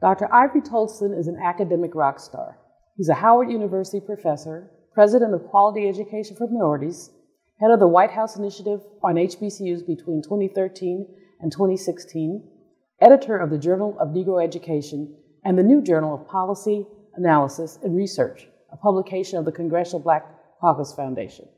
Dr. Ivory Toldson is an academic rock star. He's a Howard University professor, president of Quality Education for Minorities, head of the White House Initiative on HBCUs between 2013 and 2016, editor of the Journal of Negro Education and the New Journal of Policy, Analysis, and Research, a publication of the Congressional Black Caucus Foundation.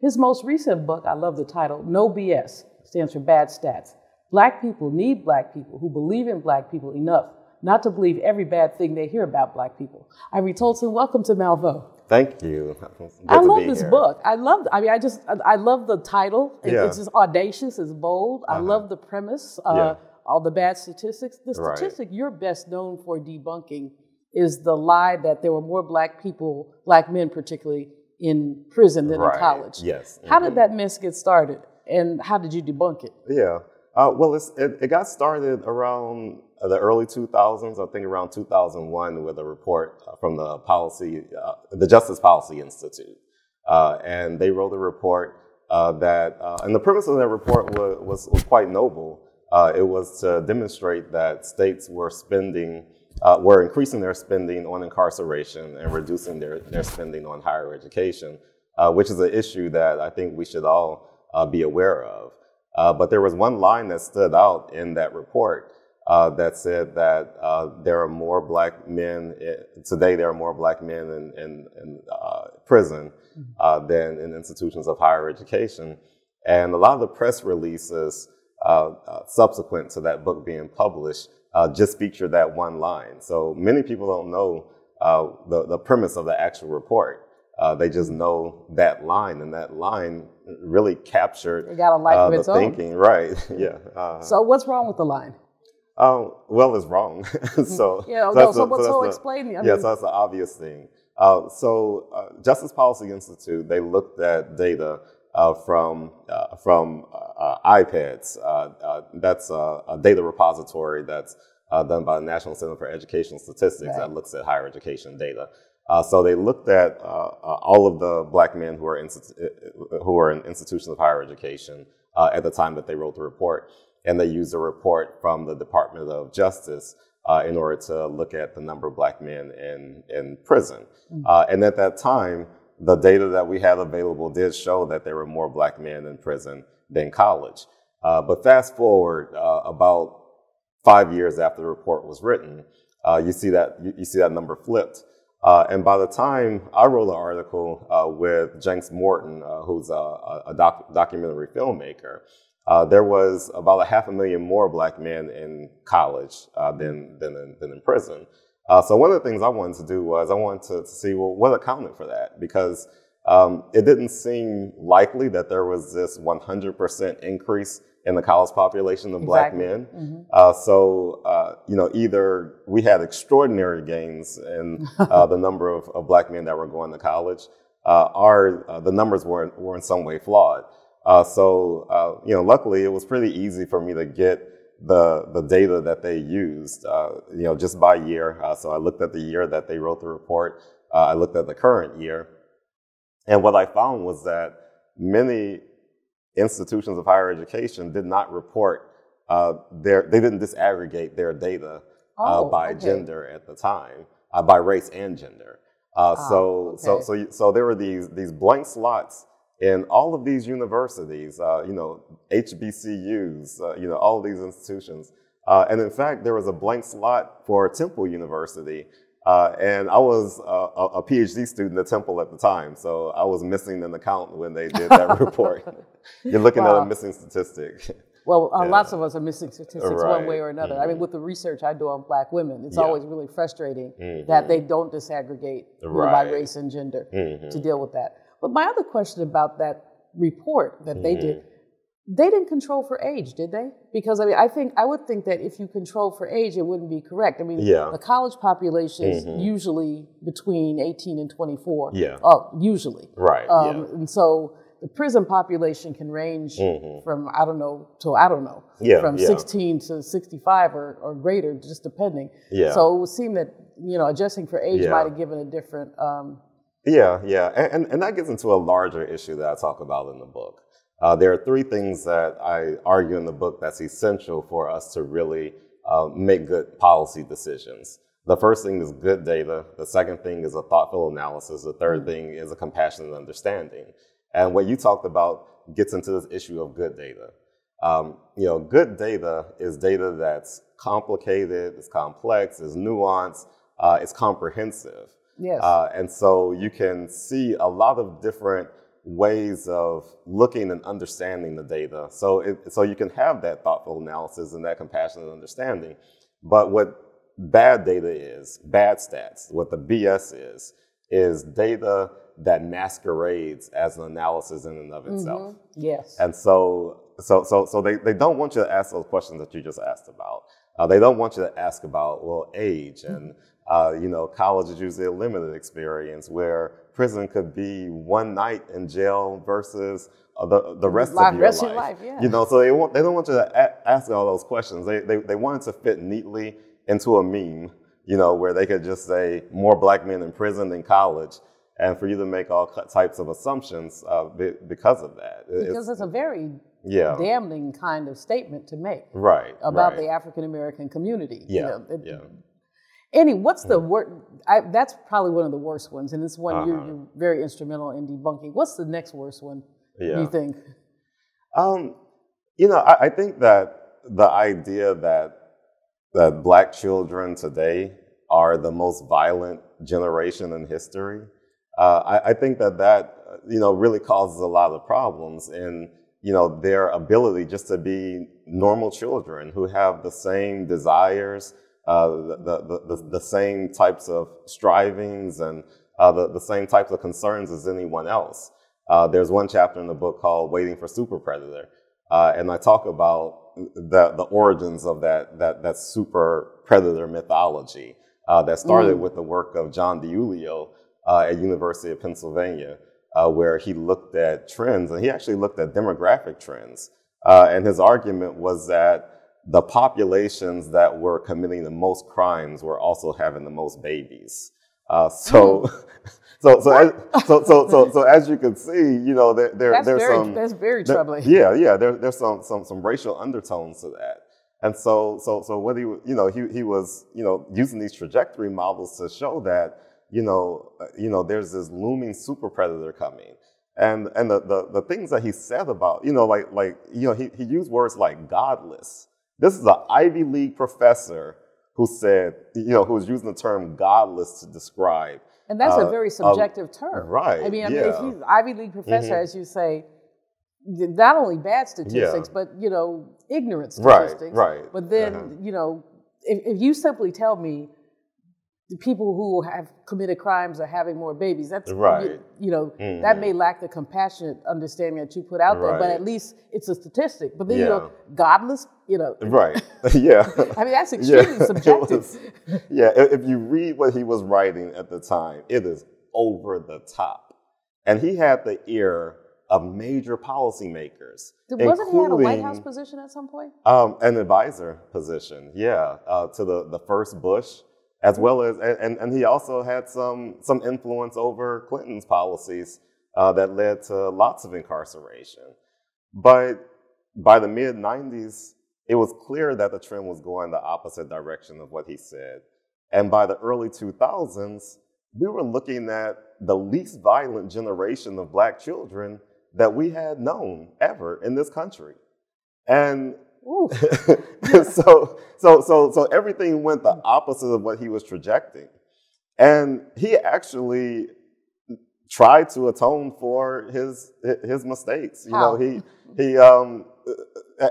His most recent book, I love the title, No BS, stands for Bad Stats. Black people need black people who believe in black people enough not to believe every bad thing they hear about black people. Ivory Toldson, welcome to Malveaux. Thank you. I love this here. book. I love. I mean, I just I love the title. Yeah. It's just audacious. It's bold. Uh-huh. I love the premise. Uh, yeah. All the bad statistics. The statistic right. you're best known for debunking is the lie that there were more black people, black men particularly, in prison than right. in college. Yes. How mm-hmm. did that myth get started, and how did you debunk it? Yeah. Uh, well, it, it got started around the early 2000s, I think around 2001, with a report from the policy, uh, the Justice Policy Institute, uh, and they wrote a report uh, that, uh, and the premise of that report was, was, was quite noble. Uh, it was to demonstrate that states were spending, uh, were increasing their spending on incarceration and reducing their, their spending on higher education, which is an issue that I think we should all be aware of. Uh, but there was one line that stood out in that report uh, that said that uh, there are more black men in, today. There are more black men in, in, in uh, prison mm-hmm. uh, than in institutions of higher education, and a lot of the press releases uh, subsequent to that book being published just feature that one line. So many people don't know the the premise of the actual report. Uh, they just know that line, and that line really captured it got a life uh, of its the own. thinking. Right? yeah. Uh, so what's wrong with the line? Um, well, it's wrong. so yeah. So, no, so, so, so explain me. I mean, that's the obvious thing. Uh, so uh, Justice Policy Institute they looked at data uh, from from IPEDS. that's a data repository that's done by the National Center for Educational Statistics right. that looks at higher education data. Uh, so they looked at uh, uh, all of the black men who are, uh, who are in institutions of higher education uh, at the time that they wrote the report, and they used a report from the Department of Justice uh, in order to look at the number of black men in, in prison. Mm-hmm. and at that time, the data that we had available did show that there were more black men in prison than college. but fast forward about five years after the report was written, you see that you, you see that number flipped. Uh, and by the time I wrote an article uh, with Janks Morton, uh, who's a, a doc- documentary filmmaker, uh, there was about a half a million more black men in college uh, than, than in, than, in, prison. Uh, so one of the things I wanted to do was I wanted to, to see well, what accounted for that because um, it didn't seem likely that there was this 100% increase in the college population of exactly. black men. Mm-hmm. Uh, so, uh, you know, either we had extraordinary gains in uh, the number of, of, black men that were going to college, uh, or uh, the numbers were, were in some way flawed. Uh, so, you know, luckily it was pretty easy for me to get the the data that they used, you know, just by year. so I looked at the year that they wrote the report. I looked at the current year, and what I found was that many institutions of higher education did not report uh, their, they didn't disaggregate their data uh, oh, by okay. gender at the time, uh, by race and gender. Uh, ah, so, okay. so, so, so there were these, these blank slots in all of these universities, uh, you know, HBCUs, uh, you know, all of these institutions. and in fact, there was a blank slot for Temple University uh, and I was a, a, PhD student at Temple at the time, so I was missing an account when they did that report. You're looking wow. at a missing statistic. Well, uh, yeah. lots of us are missing statistics right. one way or another. Mm-hmm. I mean, mm-hmm. with the research I do on black women, it's yeah. always really frustrating mm-hmm. that they don't disaggregate right. know, by race and gender mm-hmm. to deal with that. But my other question about that report that they did mm-hmm. They didn't control for age, did they? Because I mean, I think I would think that if you control for age, it wouldn't be correct. I mean, yeah. the college population is mm-hmm. usually between 18 and 24. Yeah. Oh, usually. Right. Um, yeah. And so the prison population can range mm-hmm. from I don't know to I don't know. Yeah. From yeah. 16 to 65 or, or greater, just depending. Yeah. So it would seem that you know adjusting for age might have given a different. Um, yeah, yeah, and, and and that gets into a larger issue that I talk about in the book. Uh, there are three things that I argue in the book that's essential for us to really uh, make good policy decisions. The first thing is good data. The second thing is a thoughtful analysis. The 3rd mm-hmm. thing is a compassionate understanding. And what you talked about gets into this issue of good data. Um, you know, good data is data that's complicated, it's complex, it's nuanced, uh, it's comprehensive. Yes. Uh, and so you can see a lot of different ways of looking and understanding the data. So, it, so you can have that thoughtful analysis and that compassionate understanding. But what bad data is, bad stats, what the BS is, is data that masquerades as an analysis in and of mm-hmm. itself. Mm-hmm. Yes. And so, so, so, so they, they don't want you to ask those questions that you just asked about. Uh, they don't want you to ask about, well, age and, uh, you know, college is usually a limited experience where prison could be one night in jail versus uh, the, the rest life, of your rest life. life yeah. You know, so they, want, they don't want you to a- ask all those questions. They, they, they want it to fit neatly into a meme, you know, where they could just say more black men in prison than college and for you to make all types of assumptions uh, because of that. Because it's, it's a very yeah. damning kind of statement to make. Right. About right. the African American community. Yeah. You know, it, yeah. Annie, what's the worst? That's probably one of the worst ones, and it's one uh-huh. you're, you're, very instrumental in debunking. What's the next worst one? Yeah. you think? Um, you know, I, I think that the idea that that black children today are the most violent generation in history. Uh, I, I, think that that you know really causes a lot of problems in you know their ability just to be normal children who have the same desires, uh, the, the, the, the, same types of strivings, and uh, the, the same types of concerns as anyone else. Uh, there's one chapter in the book called "Waiting for Super Predator," uh, and I talk about the, the origins of that, that, that super predator mythology uh, that started mm. with the work of John DiIulio uh, at University of Pennsylvania, uh, where he looked at trends, and he actually looked at demographic trends. Uh, and his argument was that the populations that were committing the most crimes were also having the most babies. Uh, so, mm. So so, as, so so so so as you can see, you know, there, there that's there's very, some that's very troubling. There, yeah, yeah, there, there's some some some racial undertones to that. And so so so what he you know he he was you know using these trajectory models to show that you know uh, you know there's this looming super predator coming. And and the, the, the things that he said about, you know, like like you know, he, he used words like godless. This is an Ivy League professor who said, you know, who was using the term godless to describe and that's uh, a very subjective uh, term. Right. I mean, I mean if he's Ivy League professor, mm-hmm. as you say, not only bad statistics, yeah. but you know, ignorant statistics. Right. Right. But then, uh-huh. you know, if, if you simply tell me the people who have committed crimes are having more babies. That's right. You, know mm-hmm. that may lack the compassionate understanding that you put out there, but at least it's a statistic. But then yeah. you know, godless, you know, right? yeah. I mean, that's extremely yeah. subjective. Was, yeah, if you read what he was writing at the time, it is over the top, and he had the ear of major policymakers. Wasn't he in a White House position at some point? Um, an advisor position, yeah, uh, to the the first Bush as well as and, and he also had some some influence over Clinton's policies uh, that led to lots of incarceration. But by the mid 90s, it was clear that the trend was going the opposite direction of what he said. And by the early 2000s, we were looking at the least violent generation of black children that we had known ever in this country. And so, so, so, so everything went the opposite of what he was projecting. And he actually tried to atone for his his mistakes. You How? know, he he um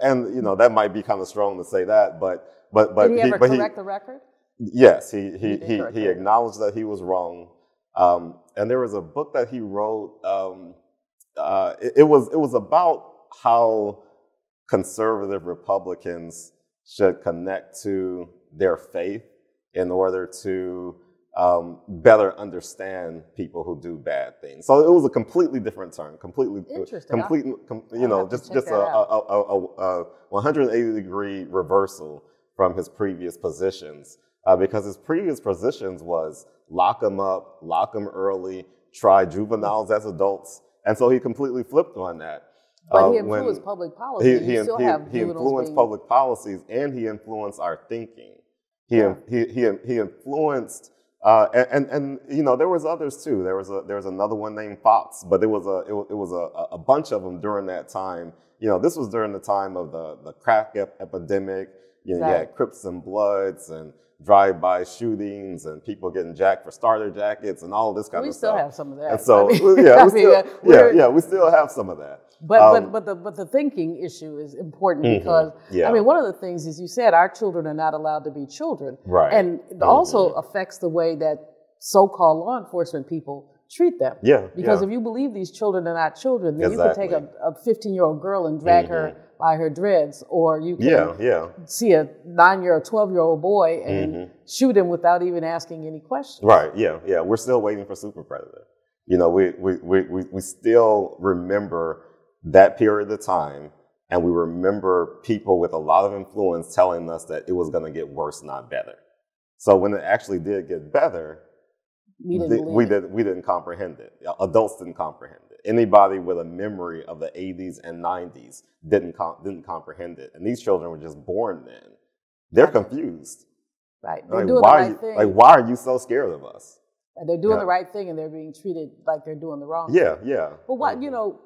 and you know that might be kind of strong to say that, but but but Did he, he ever but correct he, the record? Yes, he he he, he, he acknowledged that he was wrong. Um, and there was a book that he wrote. Um, uh, it, it was it was about how conservative Republicans should connect to their faith in order to um, better understand people who do bad things. So it was a completely different turn, completely, completely, com, you know, just just a, a, a, a, 180 degree reversal from his previous positions, uh, because his previous positions was lock them up, lock them early, try juveniles as adults, and so he completely flipped on that. But uh, he influenced public policy. He, he, still he- he influenced being- public policies and he influenced our thinking. He, Yeah. he, he, he influenced, uh, and, and, and, you know, there was others too. There was, a, there was another one named Fox, but it was, a, it was, it was a, a bunch of them during that time. You know, this was during the time of the, the crack ep- epidemic. You know, you had Crips and Bloods and drive-by shootings and people getting jacked for starter jackets and all this kind we of stuff. We still have some of that. And so, I mean- yeah, we still, uh, yeah, yeah, we still have some of that. But Um, but but the but the thinking issue is important Mhm. because Yeah. I mean one of the things is you said our children are not allowed to be children, Right. And it also affects the way that so-called law enforcement people treat them. Yeah, Because yeah. if you believe these children are not children, then you can take Exactly. a 15 year old girl and drag her by her dreads, or you can Yeah, yeah. see a nine year or 12 year old boy and Mm-hmm. shoot him without even asking any questions. Right. Yeah. Yeah. We're still waiting for Super Predator. You know, we, we, we, we, we still remember that period of time and we remember people with a lot of influence telling us that it was going to get worse, not better. So when it actually did get better, We didn't th- we, did, we didn't comprehend it. Adults didn't comprehend it. Anybody with a memory of the 80s and 90s didn't, com- didn't comprehend it. And these children were just born then. They're confused. Right. They're Like doing why, the are right you, thing. like, why are you so scared of us? And they're doing Yeah. the right thing and they're being treated like they're doing the wrong Yeah, thing. yeah. yeah. But what you know,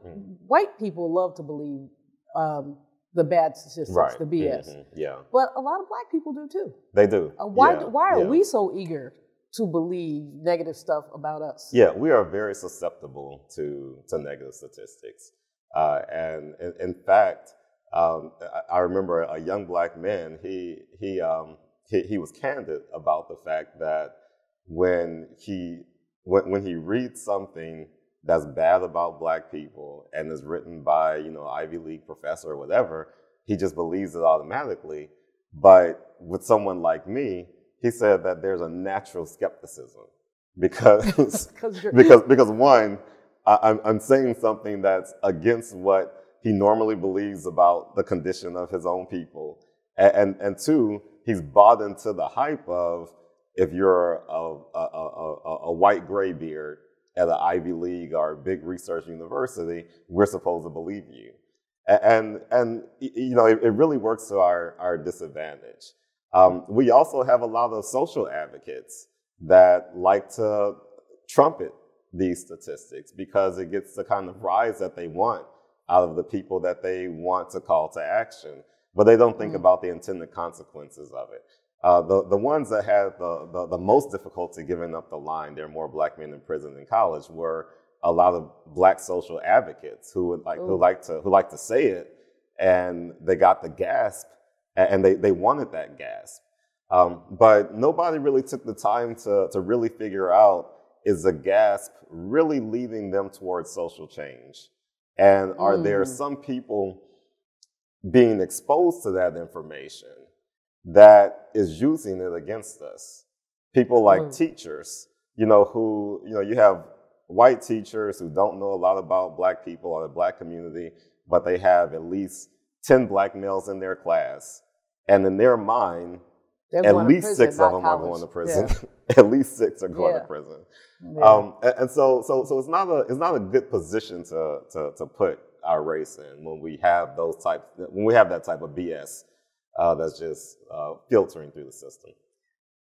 white people love to believe um, the bad statistics, right. the BS. Mhm. Yeah, But a lot of black people do too. they do. Uh, why? Yeah, why are we so eager to believe negative stuff about us? Yeah, we are very susceptible to to negative statistics, uh, and in, in fact, um, I, remember a young black man. He he um, he he was candid about the fact that when he when, when he reads something that's bad about black people and is written by you know Ivy League professor or whatever, he just believes it automatically. But with someone like me, he said that there's a natural skepticism because Because because one, I, I'm I'm saying something that's against what he normally believes about the condition of his own people, and and, and two, he's bought into the hype of if you're a a, a, a, a white graybeard at an Ivy League or a big research university, we're supposed to believe you, and and you know it, it really works to our our disadvantage. Um, we also have a lot of social advocates that like to trumpet these statistics because it gets the kind of rise that they want out of the people that they want to call to action, but they don't think Mm. about the intended consequences of it. Uh, the, the ones that had the, the, the most difficulty giving up the line, there are more black men in prison than college, were a lot of black social advocates who would like, who like to, who like to say it and they got the gasp and they, they wanted that gasp. Um, but nobody really took the time to, to really figure out is the gasp really leading them towards social change? And are there Mm. some people being exposed to that information that is using it against us? People like Mm. teachers, you know, who, you know, you have white teachers who don't know a lot about black people or the black community, but they have at least 10 black males in their class. And in their mind, They're at least prison, six of them are going to prison. Yeah. at least six are going Yeah. to prison. Yeah. Um, and, and so, so, so it's not a it's not a good position to to, to put our race in when we have those type when we have that type of BS uh, that's just uh, filtering through the system.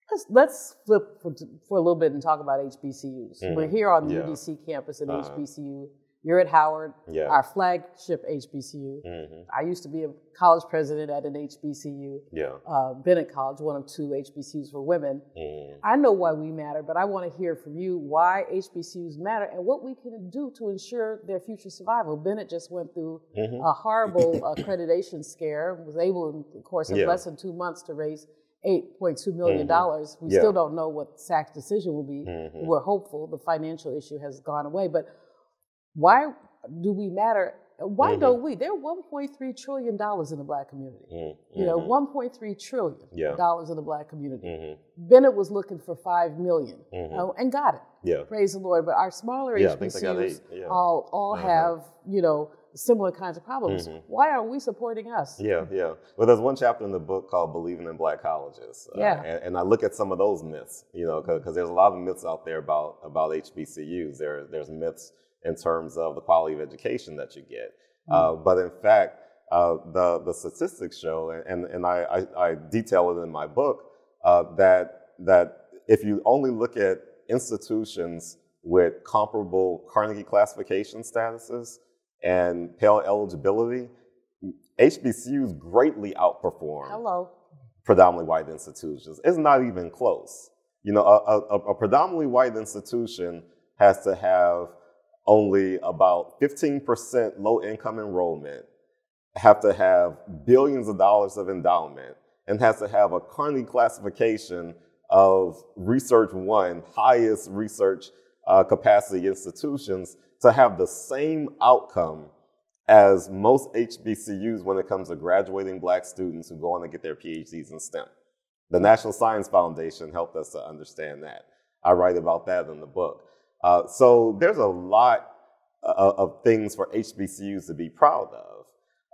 Let's, let's flip for, for a little bit and talk about HBCUs. Mhm. We're here on the Yeah. UDC campus at Uh-huh. HBCU. You're at Howard, Yeah. our flagship HBCU. hmm I used to be a college president at an HBCU, Yeah. uh, Bennett College, one of two HBCUs for women. Mhm. I know why we matter, but I want to hear from you why HBCUs matter and what we can do to ensure their future survival. Bennett just went through Mhm. a horrible accreditation scare, was able, in the course of Yeah. less than two months, to raise $8.2 million. Mhm. We Yeah. still don't know what SAC's decision will be. Mhm. We're hopeful the financial issue has gone away. But why do we matter? Why Mhm. don't we? There are $1.3 trillion in the black community. Mhm. You know, Mhm. 1.3 trillion Yeah. in the black community. Mhm. Bennett was looking for $5 million uh, and got it. Yeah. Praise the Lord. But our smaller Yeah, I think they got HBCUs yeah. all, all Uh-huh. have, you know, similar kinds of problems. Mhm. Why are we supporting us? Yeah, yeah. Well, there's one chapter in the book called "Believing in Black Colleges." Uh, Yeah. and, and I look at some of those myths, you know, because there's a lot of myths out there about about HBCUs. There, there's myths in terms of the quality of education that you get. Uh, but in fact, uh, the, the statistics show, and, and I, I, I detail it in my book, uh, that, that if you only look at institutions with comparable Carnegie classification statuses and Pell eligibility, HBCUs greatly outperform Hello. predominantly white institutions. It's not even close. You know, a, a, a predominantly white institution has to have only about 15% low income enrollment, have to have billions of dollars of endowment, and has to have a Carnegie classification of research one, highest research uh, capacity institutions, to have the same outcome as most HBCUs when it comes to graduating black students who go on to get their PhDs in STEM. The National Science Foundation helped us to understand that. I write about that in the book. Uh, so there's a lot uh, of things for HBCUs to be proud of.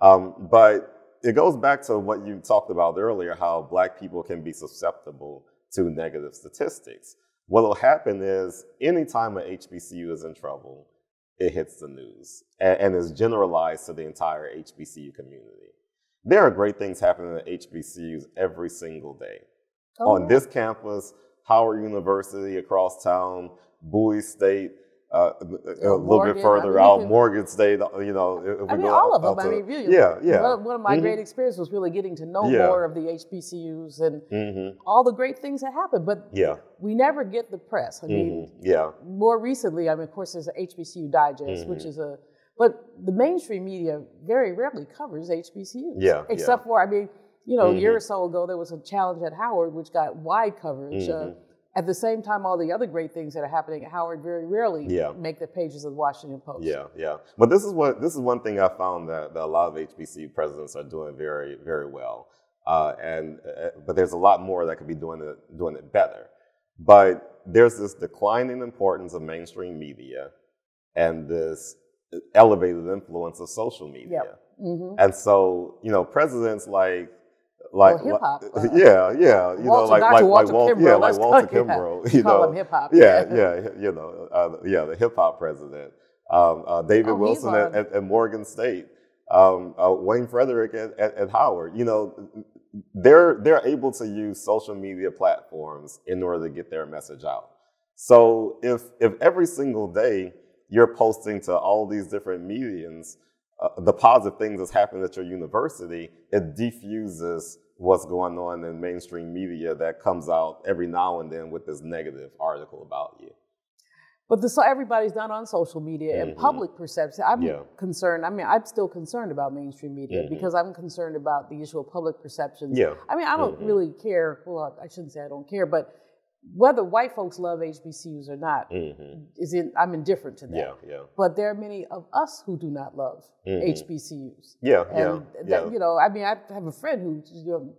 Um, but it goes back to what you talked about earlier, how black people can be susceptible to negative statistics. What will happen is anytime an HBCU is in trouble, it hits the news and, and is generalized to the entire HBCU community. There are great things happening at HBCUs every single day. Oh, On yeah. this campus, Howard University across town, Bowie State, uh, a little bit I further mean, out, can- Morgan State, uh, you know. if we I mean, go all out- of them. out I mean, really. yeah, yeah. One, one of my Mhm. great experiences was really getting to know Yeah. more of the HBCUs and hmm all the great things that happen. But Yeah. we never get the press. I mean, hmm Yeah. more recently, I mean, of course, there's a HBCU Digest, which Mhm. is a, but the mainstream media very rarely covers HBCUs. Yeah, Except for, I mean, you know, a year Mhm. or so ago, there was a challenge at Howard, which got wide coverage. Uh, Mhm. At the same time, all the other great things that are happening at Howard very rarely Yeah. make the pages of the Washington Post. Yeah, yeah. But this is what this is one thing I found that, that a lot of HBCU presidents are doing very, very well. Uh, and uh, but there's a lot more that could be doing it doing it better. But there's this declining importance of mainstream media and this elevated influence of social media. hmm And so, you know, presidents like like Well, hip-hop, uh, yeah, yeah, you know, like Dr. like Walter like Wal- Kimbrough, yeah, like Walter call- yeah, Kimbrough, you know, hip-hop, yeah, yeah. yeah, you know, uh, yeah, the hip hop president, um, uh, David Oh, Wilson at, at, at Morgan State, um, uh, Wayne Frederick at, at, at Howard. You know, they're they're able to use social media platforms in order to get their message out. So if if every single day you're posting to all these different mediums uh, the positive things that's happening at your university, it defuses what's going on in mainstream media that comes out every now and then with this negative article about you. But the, so everybody's done on social media and Mhm. public perception. I'm Yeah. concerned. I mean, I'm still concerned about mainstream media Mhm. because I'm concerned about the issue of public perceptions. Yeah. I mean, I don't Mhm. really care. Well, I shouldn't say I don't care, but whether white folks love HBCUs or not hmm is in, I'm indifferent to that. Yeah, yeah. But there are many of us who do not love Mhm. HBCUs. Yeah, And yeah, that, yeah. you know, I mean, I have a friend who, you know,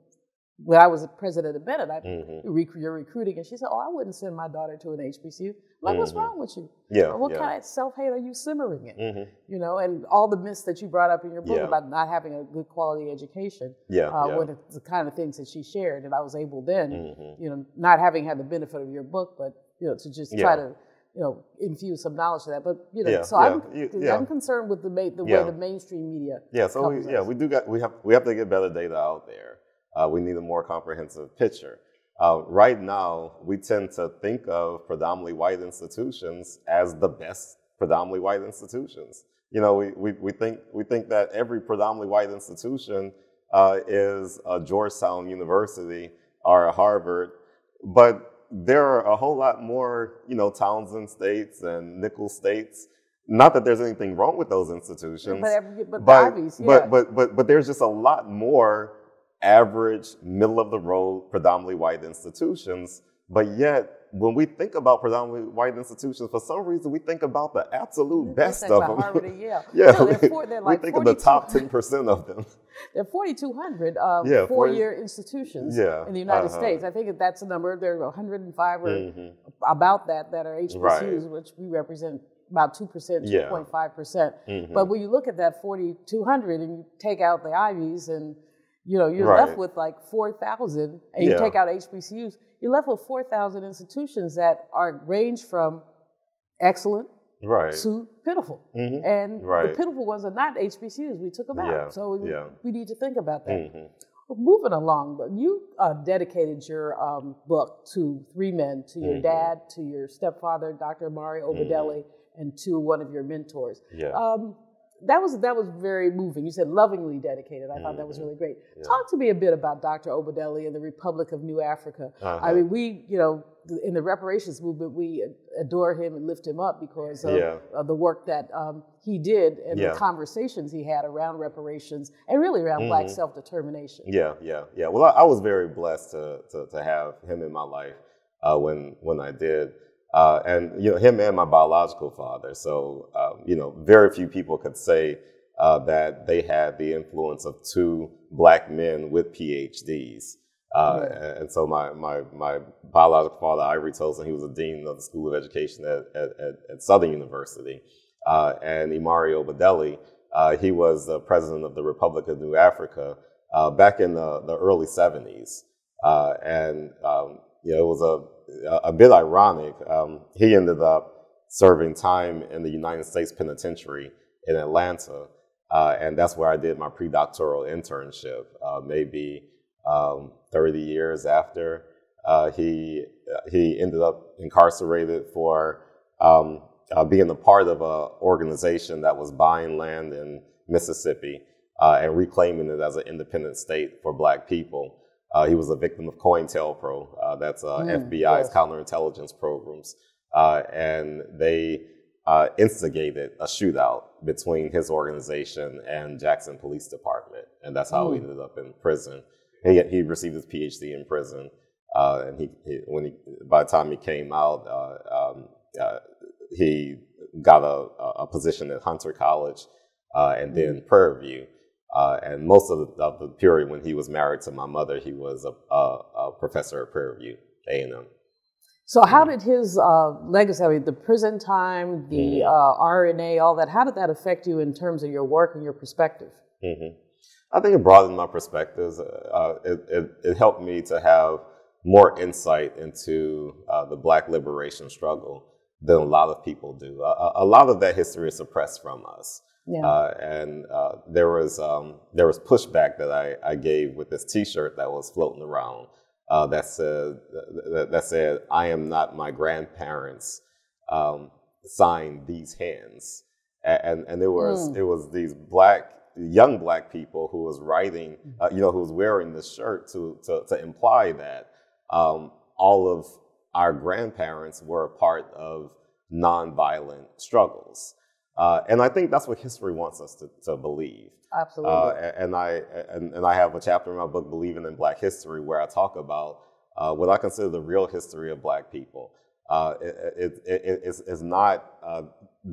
when I was president of Bennett, I Mhm. rec- you're recruiting, and she said, "Oh, I wouldn't send my daughter to an HBCU." I'm like, what's Mhm. wrong with you? Yeah, Or what yeah. kind of self hate are you simmering in? Mhm. You know, and all the myths that you brought up in your book Yeah. about not having a good quality education Yeah, uh, yeah. were the, the kind of things that she shared, and I was able then, Mhm. you know, not having had the benefit of your book, but you know, to just try to, you know, infuse some knowledge to that. But you know, Yeah, so I'm yeah. I'm concerned with the ma- the Yeah. way the mainstream media. Yeah, so we, yeah, we do got we have we have to get better data out there. Uh, we need a more comprehensive picture. Uh, right now, we tend to think of predominantly white institutions as the best predominantly white institutions. You know, we, we, we think we think that every predominantly white institution uh, is a Georgetown University or a Harvard, but there are a whole lot more, you know, Towson states and Nicholls states. Not that there's anything wrong with those institutions, But every, but, but the Ivies, yeah. but but but but there's just a lot more average, middle of the road, predominantly white institutions. But yet, when we think about predominantly white institutions, for some reason we think about the absolute They best of them. Harvard Yale. yeah, No, they're we, four- they're we like think of the top ten percent of them. There are 4,200 um, Yeah, four-year institutions Yeah, in the United uh-huh. States. I think that's the number. There are 105 or Mhm. about that that are HBCUs, Right. which we represent about 2%, 2.5%. Mhm. But when you look at that 4,200 and you take out the Ivies and you know, you're Right. left with like 4,000 and you take out HBCUs, you're left with 4,000 institutions that are range from excellent right. to pitiful. Mhm. And Right. the pitiful ones are not HBCUs. We took them out. Yeah, So we, yeah. we need to think about that. Mhm. Well, Moving along, but you uh, dedicated your um, book to three men: to your Mhm. dad, to your stepfather, Dr. Mari Obadele, and to one of your mentors. Mm-hmm. Yeah. Um, that was that was very moving. You said lovingly dedicated. I thought that was Mhm. really great. Yeah. Talk to me a bit about Dr. Obadele and the Republic of New Africa. I Uh-huh. mean, we, you know, in the reparations movement, we adore him and lift him up because of, Yeah. of the work that um, he did and Yeah. the conversations he had around reparations and really around Black Mhm. self determination. Yeah, yeah, yeah. Well, I, I was very blessed to, to to have him in my life uh, when when I did, uh, and you know him and my biological father. So um, you know, very few people could say uh, that they had the influence of two black men with PhDs. Uh, Yeah. and, so my, my my biological father, Ivory Toldson, he was a dean of the School of Education at, at, at, Southern University, uh, and Imari Obadele, uh, he was the president of the Republic of New Africa uh, back in the, the early 70s. Uh, and um, you know, it was a, a bit ironic. Um, he ended up serving time in the United States Penitentiary in Atlanta. Uh, and that's where I did my pre-doctoral internship, uh, maybe um, 30 years after uh, he he ended up incarcerated for um, uh, being a part of an organization that was buying land in Mississippi uh, and reclaiming it as an independent state for Black people. Uh, he was a victim of COINTELPRO, uh, that's uh, Mm, FBI's yes. counterintelligence programs, uh, and they uh, instigated a shootout between his organization and Jackson Police Department, and that's how he Mm. ended up in prison. He, he received his PhD in prison, uh, and he, he when he by the time he came out, uh, um, uh, he got a, a position at Hunter College, uh, and then Prairie View. Uh, and most of the, of the period when he was married to my mother, he was a, a, a professor at Prairie View A&M. So, how did his uh, legacy, I mean, the prison time, the Mhm. uh, RNA, all that, how did that affect you in terms of your work and your perspective? hmm I think it broadened my perspectives. Uh, it, it, it helped me to have more insight into uh, the Black liberation struggle than a lot of people do. A, a- a lot of that history is suppressed from us. Yeah. Uh, and uh, there was um, there was pushback that I, I gave with this T-shirt that was floating around uh, that said that, that said I am not my grandparents um, signed these hands, and and it was Mm. it was these black young black people who was writing uh, you know who was wearing this shirt to to, to imply that um, all of our grandparents were a part of nonviolent struggles. Uh, and I think that's what history wants us to, to believe. Absolutely. Uh, and I and, and I have a chapter in my book, Believing in Black History, where I talk about uh, what I consider the real history of Black people. Uh, it, it, it, it's, it's not uh,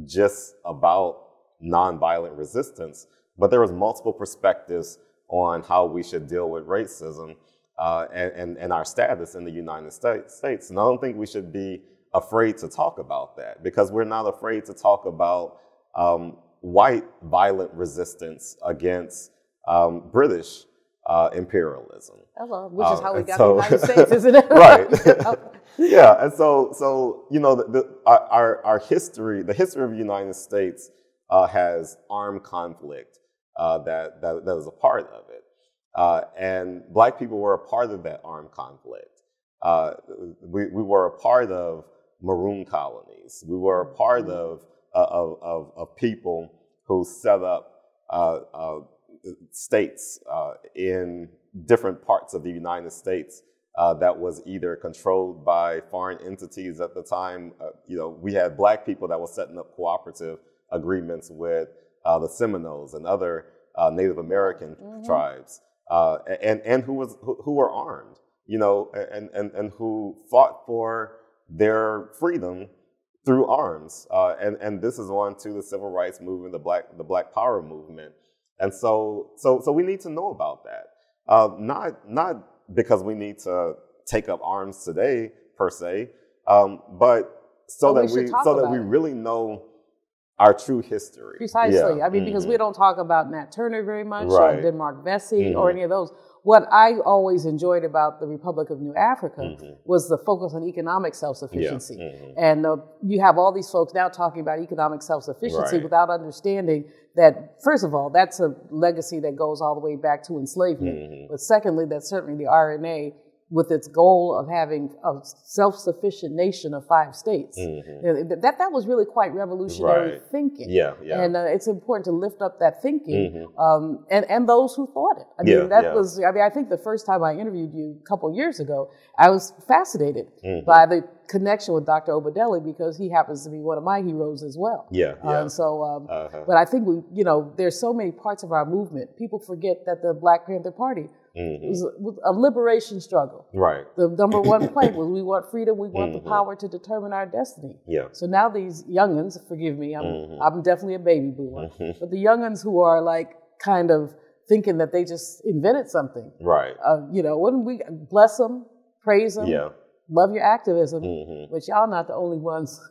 just about nonviolent resistance, but there was multiple perspectives on how we should deal with racism uh, and, and, and our status in the United States. States. And I don't think we should be afraid to talk about that because we're not afraid to talk about um, white violent resistance against um, British uh, imperialism. Hello, which is uh, how we got so- the United States, isn't it? Right. yeah, and so so you know the, the, our, our history, the history of the United States uh, has armed conflict uh, that, that that is a part of it, uh, and Black people were a part of that armed conflict. Uh, we we were a part of maroon colonies. We were a part Mhm. of of, of of people who set up uh, uh, states uh, in different parts of the United States uh, that was either controlled by foreign entities at the time. Uh, you know, we had black people that were setting up cooperative agreements with uh, the Seminoles and other uh, Native American Mhm. tribes, uh, and and who was who, who were armed, you know, and and and who fought for their freedom through arms. Uh, and and this is on to the civil rights movement, the black the Black Power movement, and so so so we need to know about that. Uh, not not because we need to take up arms today per se, um, but so But that should we so that we really know our true history. Precisely. Yeah. I mean, because Mhm. we don't talk about Nat Turner very much, Right. or Denmark Vesey, or Mhm. any of those. What I always enjoyed about the Republic of New Africa Mhm. was the focus on economic self-sufficiency. Yeah. Mhm. And uh, you have all these folks now talking about economic self-sufficiency Right. without understanding that, first of all, that's a legacy that goes all the way back to enslavement. Mhm. But secondly, that certainly the RNA, with its goal of having a self-sufficient nation of five states, Mhm. know, that that was really quite revolutionary Right. thinking. Yeah, yeah. And uh, it's important to lift up that thinking Mhm. um, and, and those who thought it. I mean, Yeah, that yeah. was, I mean, I think the first time I interviewed you a couple years ago, I was fascinated Mhm. by the connection with Dr. Obadele because he happens to be one of my heroes as well. Yeah, Uh, yeah. and so, um, Uh-huh. but I think we, you know, there's so many parts of our movement. People forget that the Black Panther Party Mhm. was a, a liberation struggle. Right. The number one plank was we want freedom, we want Mhm. the power to determine our destiny. Yeah. So now these youngins, forgive me, I'm, Mhm. I'm definitely a baby boomer, Mhm. but the youngins who are like kind of thinking that they just invented something, Right. uh, you know, wouldn't we bless them, praise them, Yeah. love your activism, Mhm. but y'all not the only ones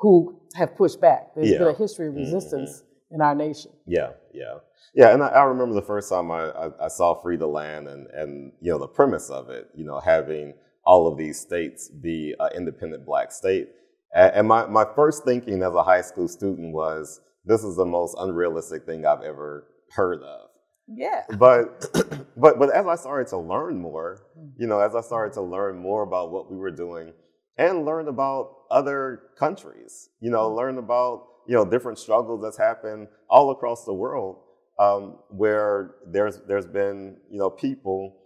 who have pushed back. There's been a history of Mhm. resistance in our nation. Yeah, yeah, yeah. And I, I remember the first time I, I, I saw Free the Land and and you know the premise of it, you know, having all of these states be an independent black state. And, and my my first thinking as a high school student was, this is the most unrealistic thing I've ever heard of. Yeah. But but but as I started to learn more, hmm. you know, as I started to learn more about what we were doing and learn about other countries, you know, hmm. learn about, you know, different struggles that's happened all across the world, um, where there's there's been, you know, people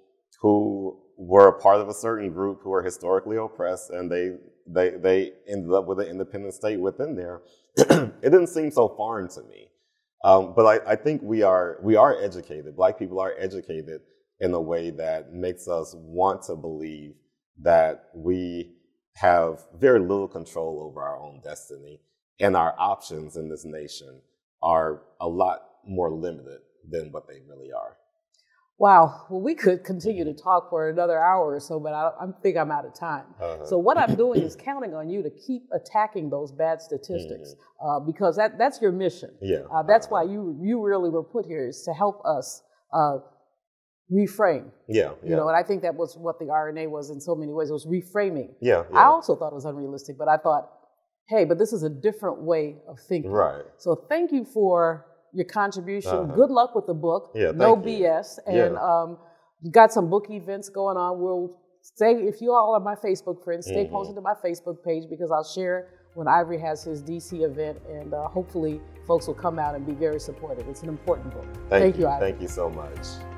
who were a part of a certain group who were historically oppressed and they they they ended up with an independent state within there. it didn't seem so foreign to me. Um, but I, I think we are we are educated. Black people are educated in a way that makes us want to believe that we have very little control over our own destiny, and our options in this nation are a lot more limited than what they really are. Wow. Well, we could continue to talk for another hour or so, but I, I think I'm out of time. Uh-huh. So what I'm doing is counting on you to keep attacking those bad statistics uh, because that, that's your mission. yeah, Uh, that's uh-huh. why you you really were put here is to help us uh, reframe. Yeah, yeah, You know, and I think that was what the RNA was in so many ways. It was reframing. yeah, I also thought it was unrealistic, but I thought, hey, but this is a different way of thinking. right. So thank you for your contribution. Uh-huh. Good luck with the book. Yeah, no thank you. BS. And Yeah. um, got some book events going on. We'll stay if you all are my Facebook friends, stay Mhm. posted to my Facebook page because I'll share when Ivory has his DC event, and uh, hopefully folks will come out and be very supportive. It's an important book. Thank, you, Ivory. Thank you so much.